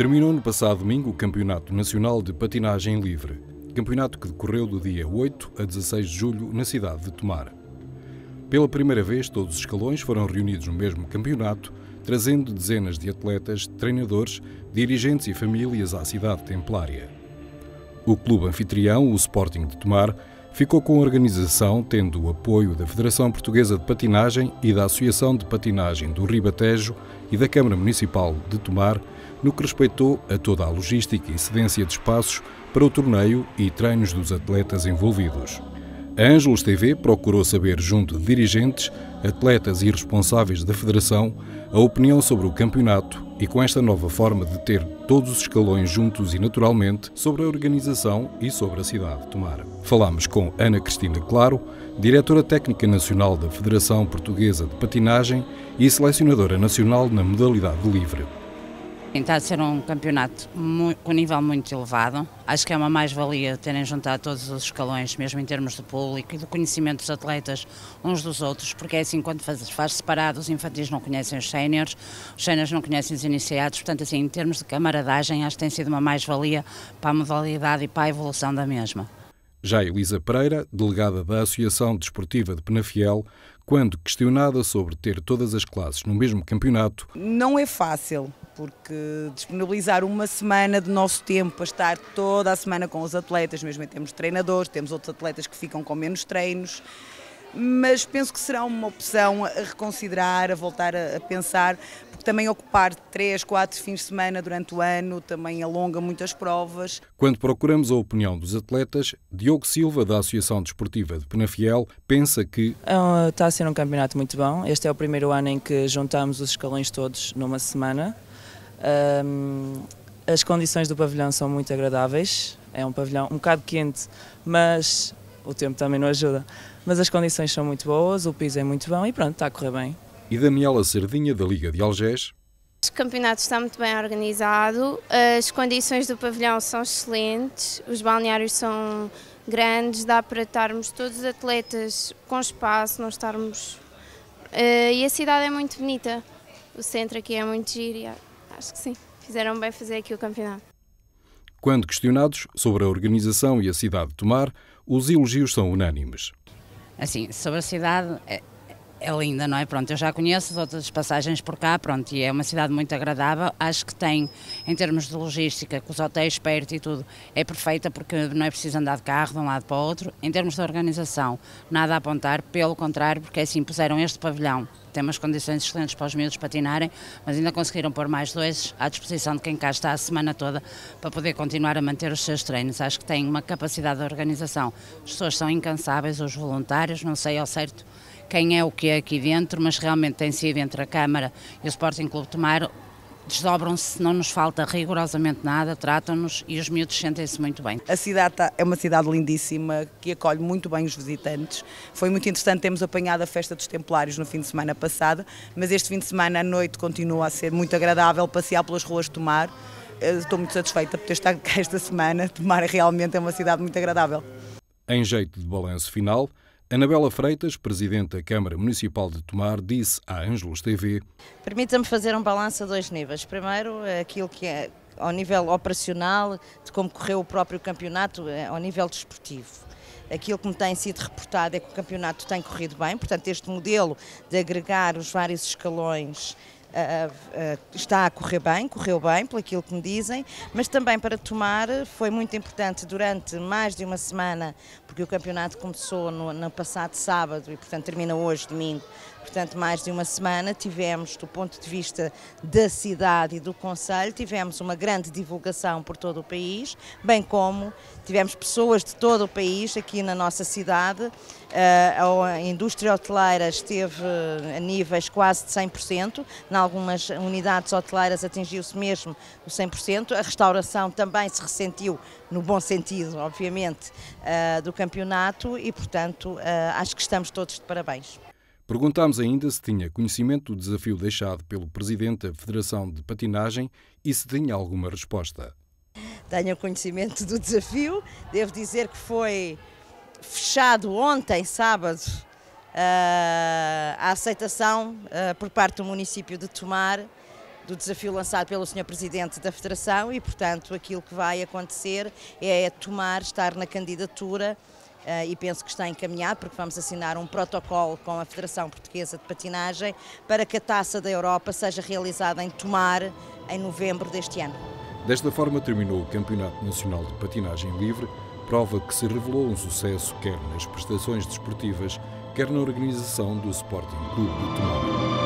Terminou no passado domingo o Campeonato Nacional de Patinagem Livre, campeonato que decorreu do dia 8 a 16 de julho na cidade de Tomar. Pela primeira vez, todos os escalões foram reunidos no mesmo campeonato, trazendo dezenas de atletas, treinadores, dirigentes e famílias à cidade templária. O clube anfitrião, o Sporting de Tomar, ficou com a organização, tendo o apoio da Federação Portuguesa de Patinagem e da Associação de Patinagem do Ribatejo e da Câmara Municipal de Tomar, no que respeitou a toda a logística e cedência de espaços para o torneio e treinos dos atletas envolvidos. A Ângelos TV procurou saber, junto de dirigentes, atletas e responsáveis da Federação, a opinião sobre o campeonato e com esta nova forma de ter todos os escalões juntos e naturalmente sobre a organização e sobre a cidade de Tomar. Falámos com Ana Cristina Claro, diretora técnica nacional da Federação Portuguesa de Patinagem e selecionadora nacional na modalidade livre. Está a ser um campeonato com nível muito elevado. Acho que é uma mais-valia terem juntado todos os escalões, mesmo em termos de público e do conhecimento dos atletas uns dos outros, porque é assim, quando faz, faz separado, os infantis não conhecem os séniores, os séniores não conhecem os iniciados, portanto, assim, em termos de camaradagem, acho que tem sido uma mais-valia para a modalidade e para a evolução da mesma. Já Elisa Pereira, delegada da Associação Desportiva de Penafiel, quando questionada sobre ter todas as classes no mesmo campeonato. Não é fácil, porque disponibilizar uma semana de nosso tempo para estar toda a semana com os atletas, mesmo em termos de treinadores, temos outros atletas que ficam com menos treinos, mas penso que será uma opção a reconsiderar, a voltar a, pensar, porque também ocupar três, quatro fins de semana durante o ano também alonga muitas provas. Quando procuramos a opinião dos atletas, Diogo Silva, da Associação Desportiva de Penafiel, pensa que é está a ser um campeonato muito bom. Este é o primeiro ano em que juntamos os escalões todos numa semana. Um, as condições do pavilhão são muito agradáveis. É um pavilhão um bocado quente, mas o tempo também não ajuda. Mas as condições são muito boas, o piso é muito bom e pronto, está a correr bem. E Daniela Sardinha, da Liga de Algés. O campeonato está muito bem organizado, as condições do pavilhão são excelentes, os balneários são grandes, dá para estarmos todos os atletas com espaço, não estarmos. Uh, e a cidade é muito bonita, o centro aqui é muito giro e acho que sim, fizeram bem fazer aqui o campeonato. Quando questionados sobre a organização e a cidade de Tomar, os elogios são unânimes. Assim, sobre a cidade, é, linda, não é? Pronto, eu já conheço as outras passagens por cá, pronto, e é uma cidade muito agradável. Acho que tem, em termos de logística, com os hotéis perto e tudo, é perfeita porque não é preciso andar de carro de um lado para o outro. Em termos de organização, nada a apontar, pelo contrário, porque é assim puseram este pavilhão tem umas condições excelentes para os miúdos patinarem, mas ainda conseguiram pôr mais dois à disposição de quem cá está a semana toda para poder continuar a manter os seus treinos. Acho que tem uma capacidade de organização. As pessoas são incansáveis, os voluntários, não sei ao certo quem é o que é aqui dentro, mas realmente tem sido entre a Câmara e o Sporting Clube Tomar desdobram-se, não nos falta rigorosamente nada, tratam-nos e os miúdos sentem-se muito bem. A cidade tá, é uma cidade lindíssima que acolhe muito bem os visitantes. Foi muito interessante termos apanhado a festa dos Templários no fim de semana passado, mas este fim de semana à noite continua a ser muito agradável passear pelas ruas de Tomar. Estou muito satisfeita por ter estado cá esta semana. Tomar realmente é uma cidade muito agradável. Em jeito de balanço final, Anabela Freitas, Presidente da Câmara Municipal de Tomar, disse à Ângelos TV: Permita-me fazer um balanço a dois níveis. Primeiro, aquilo que é ao nível operacional, de como correu o próprio campeonato, é, ao nível desportivo. Aquilo que me tem sido reportado é que o campeonato tem corrido bem, portanto, este modelo de agregar os vários escalões Uh, uh, está a correr bem, correu bem, pelo aquilo que me dizem, mas também para tomar foi muito importante durante mais de uma semana, porque o campeonato começou no, no passado sábado e, portanto, termina hoje, domingo, portanto, mais de uma semana. Tivemos, do ponto de vista da cidade e do Conselho, tivemos uma grande divulgação por todo o país, bem como tivemos pessoas de todo o país aqui na nossa cidade. Eh, a indústria hoteleira esteve a níveis quase de 100%, em algumas unidades hoteleiras atingiu-se mesmo o 100%, a restauração também se ressentiu, no bom sentido, obviamente, eh, do campeonato e, portanto, eh, acho que estamos todos de parabéns. Perguntámos ainda se tinha conhecimento do desafio deixado pelo presidente da Federação de Patinagem e se tinha alguma resposta. Tenho conhecimento do desafio, devo dizer que foi fechado ontem, sábado, a aceitação por parte do município de Tomar do desafio lançado pelo Sr. Presidente da Federação e, portanto, aquilo que vai acontecer é tomar, estar na candidatura e penso que está encaminhado, porque vamos assinar um protocolo com a Federação Portuguesa de Patinagem para que a Taça da Europa seja realizada em Tomar em novembro deste ano. Desta forma terminou o Campeonato Nacional de Patinagem Livre, prova que se revelou um sucesso quer nas prestações desportivas, quer na organização do Sporting Clube de Tomar.